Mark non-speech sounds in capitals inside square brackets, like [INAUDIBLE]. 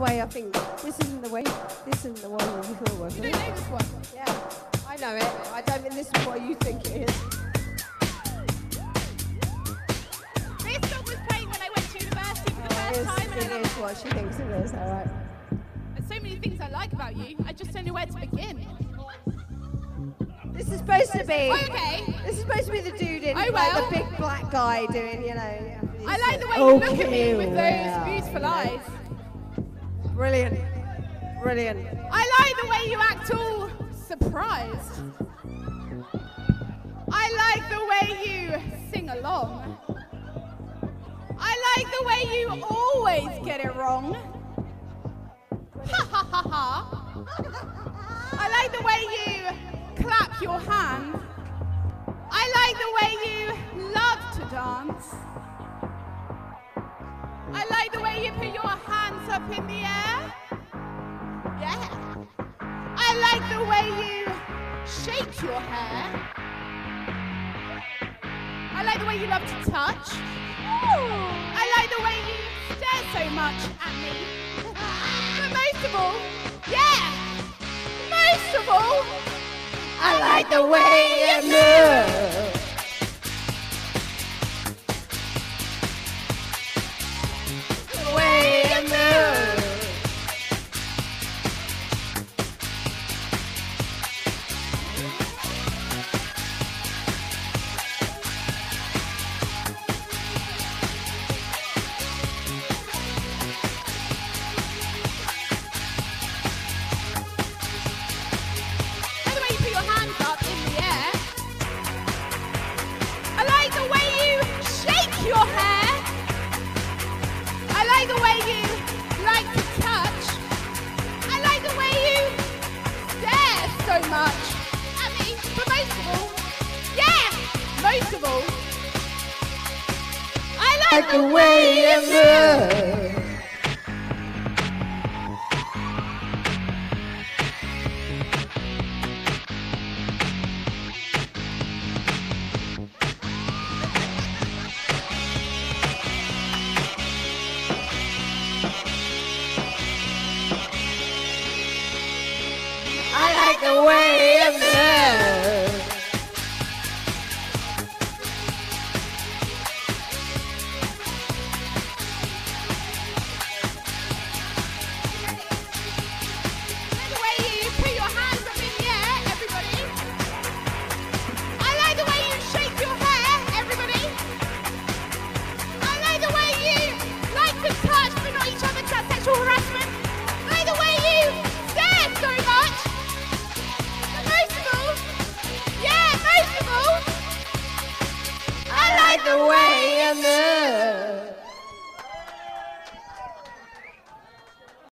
the way I think. This isn't the way. This isn't the one that you thought was. You don't it? know this one. Yeah, I know it. I don't think this is what you think it is. This song was playing when I went to university for the It first is, time, and it love is what she thinks it is. All right. There's so many things I like about you. I just don't know where to begin. This is supposed to be. Oh, okay. This is supposed to be the dude in Oh, like the big black guy doing, you know. I like the way Oh, you look at me with those well, beautiful you know. eyes. Brilliant. Brilliant. I like the way you act all surprised. I like the way you sing along. I like the way you always get it wrong. Ha ha ha ha. I like the way you clap your hands. I like the way you love to dance. I like the way you put your hands up in the air. Your hair. I like the way you love to touch. I like the way you stare so much at me. But most of all, yeah, most of all, I like the way you [LAUGHS] move. Like, the way you move. I like the way you move. the way in the